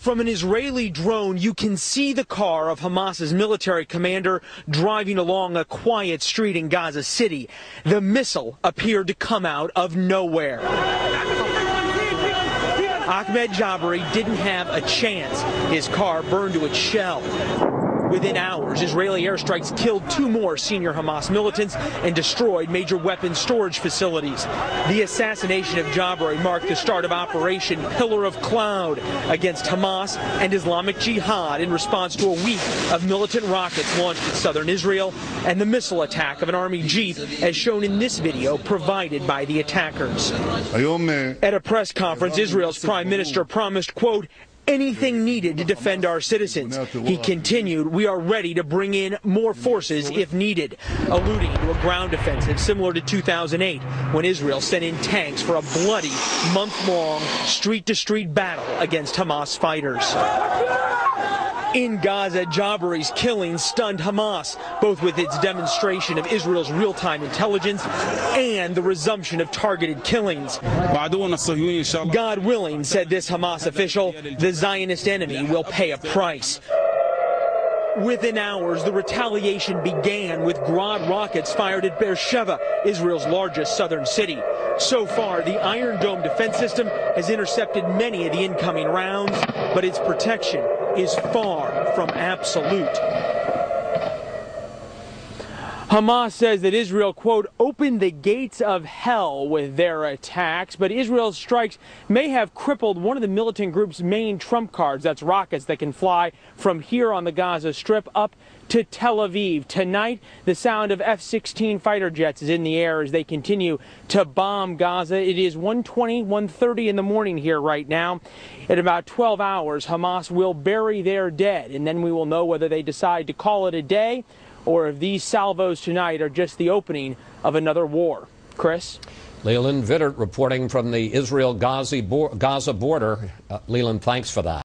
From an Israeli drone, you can see the car of Hamas's military commander driving along a quiet street in Gaza City. The missile appeared to come out of nowhere. Ahmed Jabari didn't have a chance. His car burned to its shell. Within hours, Israeli airstrikes killed two more senior Hamas militants and destroyed major weapons storage facilities. The assassination of Jabari marked the start of Operation Pillar of Cloud against Hamas and Islamic Jihad in response to a week of militant rockets launched at southern Israel and the missile attack of an army jeep, as shown in this video provided by the attackers. Eh, at a press conference, Israel's prime minister promised, quote, anything needed to defend our citizens. He continued, we are ready to bring in more forces if needed, alluding to a ground offensive similar to 2008 when Israel sent in tanks for a bloody month-long street-to-street battle against Hamas fighters. In Gaza, Jabari's killing stunned Hamas, both with its demonstration of Israel's real-time intelligence and the resumption of targeted killings. God willing, said this Hamas official, the Zionist enemy will pay a price. Within hours, the retaliation began with Grad rockets fired at Beersheba, Israel's largest southern city. So far, the Iron Dome defense system has intercepted many of the incoming rounds, but its protection is far from absolute. Hamas says that Israel, quote, opened the gates of hell with their attacks, but Israel's strikes may have crippled one of the militant group's main trump cards. That's rockets that can fly from here on the Gaza Strip up to Tel Aviv. Tonight, the sound of F-16 fighter jets is in the air as they continue to bomb Gaza. It is 1:20, 1:30 in the morning here right now. In about 12 hours, Hamas will bury their dead, and then we will know whether they decide to call it a day or if these salvos tonight are just the opening of another war. Chris? Leland Vittert reporting from the Israel Gaza border. Uh, Leland, thanks for that.